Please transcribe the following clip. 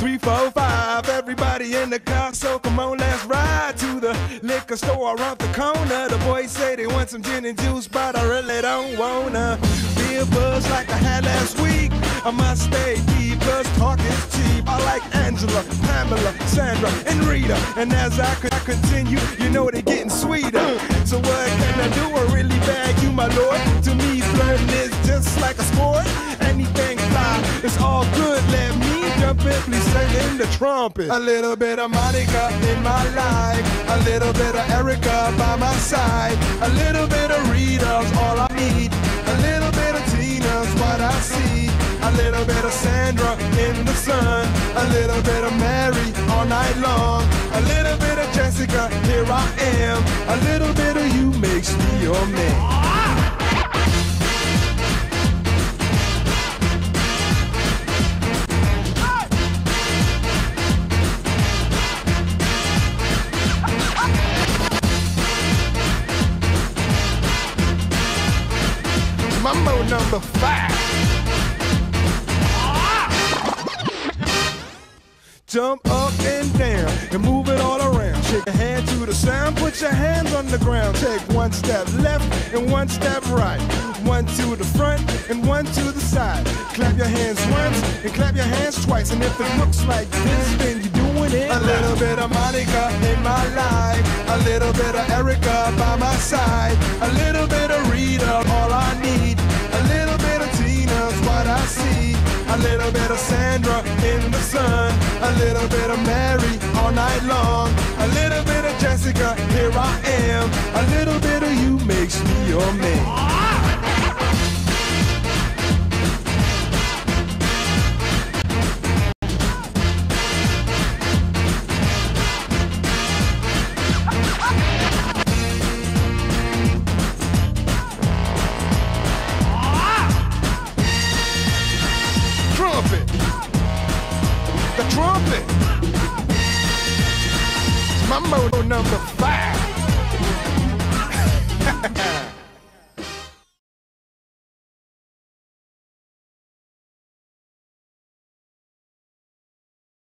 Three, four, five, everybody in the car, so come on, let's ride to the liquor store around the corner. The boys say they want some gin and juice, but I really don't wanna be a buzz like I had last week. I must stay deep, cause talk is cheap. I like Angela, Pamela, Sandra, and Rita. And as I, I continue, you know they're getting sweeter. So what can I do? I really bag you, my lord. To me, flirting is just like a sport. Me jump in, please sing in the trumpet. A little bit of Monica in my life, a little bit of Erica by my side, a little bit of Rita's all I need, a little bit of Tina's what I see, a little bit of Sandra in the sun, a little bit of Mary all night long, a little bit of Jessica, here I am, a little bit of you makes me your man. Mambo number five. Jump up and down and move it all around. Shake your hand to the sound, put your hands on the ground. Take one step left and one step right. One to the front and one to the side. Clap your hands once and clap your hands twice. And if it looks like this, then you're doing it. A little bit of Monica in my life. A little bit of Erica by my side. A little Sandra in the sun. A little bit of Mary all night long. A little bit of Jessica, here I am. A little bit of you makes me your man. Trumpet. The trumpet. Mambo number five.